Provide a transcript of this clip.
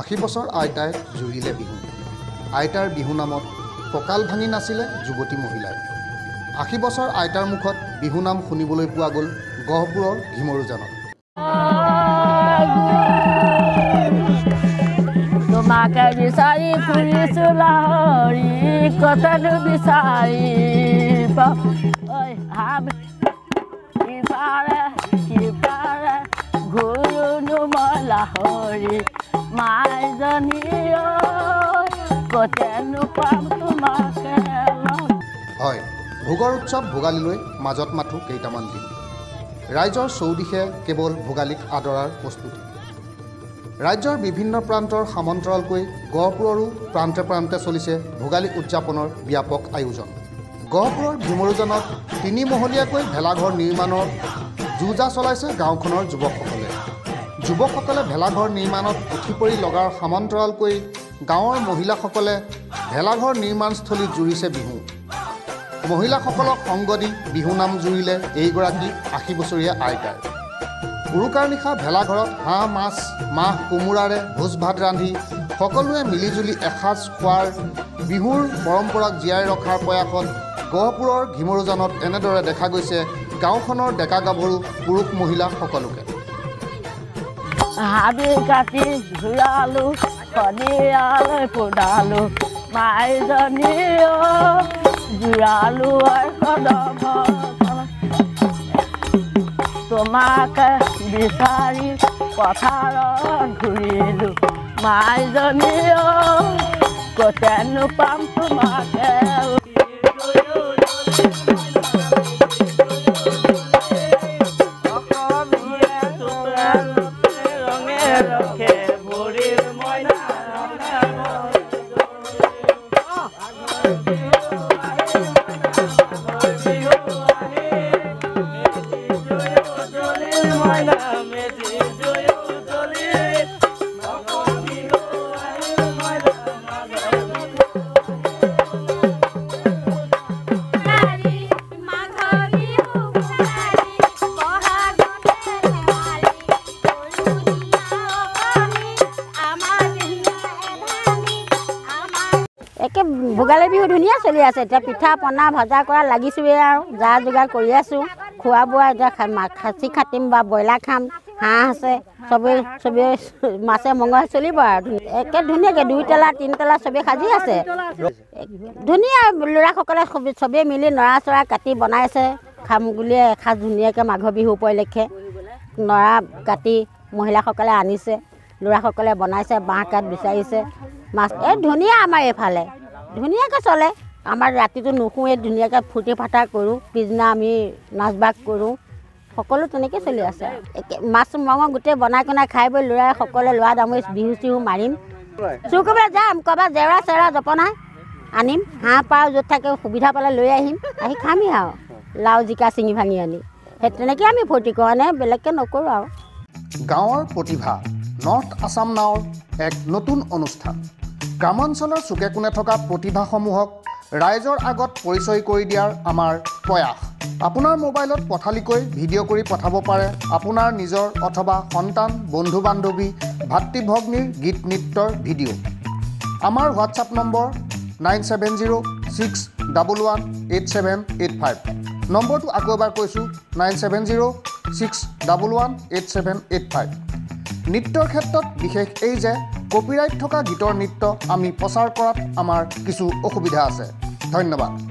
আশী বছৰ আইতাই জুৰিলে বিহু। আইতাৰ বিহু নামত কঁকাল ভাঙি নাছিলে যুৱতী মহিলাই। আশী বছৰ আইতাৰ মুখত বিহু নাম শুনিবলৈ পোৱা গ'ল গহপুৰৰ ঘিমৰুজানত তোমাকে বিচাৰি লাহৰি বিচাৰি হয় ভোগৰ উৎসৱ ভোগালীলৈ মাজত মাথো কেইটামান দিন। ৰাইজৰ চৌদিশে কেৱল ভোগালীক আদৰাৰ প্ৰস্তুতি। ৰাজ্যৰ বিভিন্ন প্ৰান্তৰ সমান্তৰালকৈ গহপুৰৰো প্ৰান্তে প্ৰান্তে চলিছে ভোগালী উদযাপনৰ ব্যাপক আয়োজন। গহপুৰৰ ভীমৰুজনত তিনিমহলীয়াকৈ ভেলাঘৰ নিৰ্মাণৰ যো জা চলাইছে গাঁওখনৰ যুৱকসকলে। যুৱকসকলে ভেলাঘৰ নিৰ্মাণত উঠি পৰি লগাৰ সমান্তৰালকৈ গাঁৱৰ মহিলাসকলে ভেলাঘৰ নিৰ্মাণস্থলীত জুৰিছে বিহু। মহিলাসকলক সংগ দি বিহু নাম জুৰিলে এইগৰাকী আশী বছৰীয়া আইতাই। উৰুকাৰ নিশা ভেলাঘৰত হাঁহ মাছ মাহ কোমোৰাৰে ভোজ ভাত ৰান্ধি সকলোৱে মিলিজুলি এসাঁজ খোৱাৰ বিহুৰ পৰম্পৰাক জীয়াই ৰখাৰ প্ৰয়াসত গহপুৰৰ ঘিমৰুজানত এনেদৰে দেখা গৈছে গাঁওখনৰ ডেকা গাভৰু পুৰুষ মহিলা সকলোকে। হাবি কাটি ঘূৰালো শদিয়ালৈ পোদালো মাইজনী জোৰালো কদম তোমাকে বিচাৰি পথাৰত ঘূৰিলো মাইজনী কতেনো পাম তোমাকে একে ভোগালী বিহু ধুনীয়া চলি আছে। এতিয়া পিঠা পনা ভজা কৰা লাগিছোঁৱেই আৰু। যা যোগাৰ কৰি আছোঁ। খোৱা বোৱা এতিয়া খাচী খাটিম বা ব্ৰইলাৰ খাম হাঁহ আছে। চবেই চবেই মাছে মঙহে চলিব আৰু। একে ধুনীয়াকৈ দুই তেলা তিনি তেলা চবেই সাজি আছে। ধুনীয়া ল'ৰাসকলে চবে- চবেই মিলি নৰা চৰা কাটি বনাইছে। খাম বুলিয়ে এসাঁজ ধুনীয়াকৈ মাঘৰ বিহু উপলক্ষে নৰা কাটি মহিলাসকলে আনিছে। ল'ৰাসকলে বনাইছে বাঁহ কাঠ বিচাৰিছে। মাছ এই ধুনীয়া আমাৰ এইফালে। ধুনীয়াকৈ চলে। আমাৰ ৰাতিটো নুশুৱে ধুনীয়াকৈ ফূৰ্তি ফাৰ্তা কৰোঁ পিছদিনা আমি নাচ বাগ কৰোঁ। সকলো তেনেকৈ চলি আছে। একে মাছ মঙহ গোটেই বনাই কনাই খাই বৈ ল'ৰাই সকলোৱে ল'ৰা দামৰি বিহু চিহু মাৰিম। চুৰ কৰিবলৈ যাম ক'ৰবাত জেওৰা চেওৰা জপনাই আনিম হাঁহ পাৰ য'ত থাকে সুবিধা পালে লৈ আহিম আহি খামহি আৰু। লাও জিকা চিঙি ভাঙি আনি। সেই তেনেকৈ আমি ফূৰ্তি কৰোঁ এনে বেলেগকৈ নকৰোঁ আৰু। গাঁৱৰ প্ৰতিভা নৰ্থ আছাম নাওৰ এক নতুন অনুষ্ঠান। গ্ৰামাঞ্চলৰ চুকে কোণে থকা প্ৰতিভাসমূহক ৰাইজৰ আগত পৰিচয় কৰি দিয়াৰ আমাৰ প্ৰয়াস। আপোনাৰ মোবাইলত পঠালিকৈ ভিডিঅ' কৰি পঠাব পাৰে আপোনাৰ নিজৰ অথবা সন্তান বন্ধু বান্ধৱী ভাতৃ ভগ্নীৰ গীত নৃত্যৰ ভিডিঅ' আমাৰ WhatsApp number nine seven zero' six double one eight seven eight five. নম্বৰটো আকৌ এবাৰ কৈছোঁ nine seven zero' six double one eight seven eight five. নৃত্যৰ ক্ষেত্ৰত বিশেষ এই যে কপিৰাইট থকা গীতৰ নৃত্য আমি প্ৰচাৰ কৰাত আমাৰ কিছু অসুবিধা আছে। ধন্যবাদ।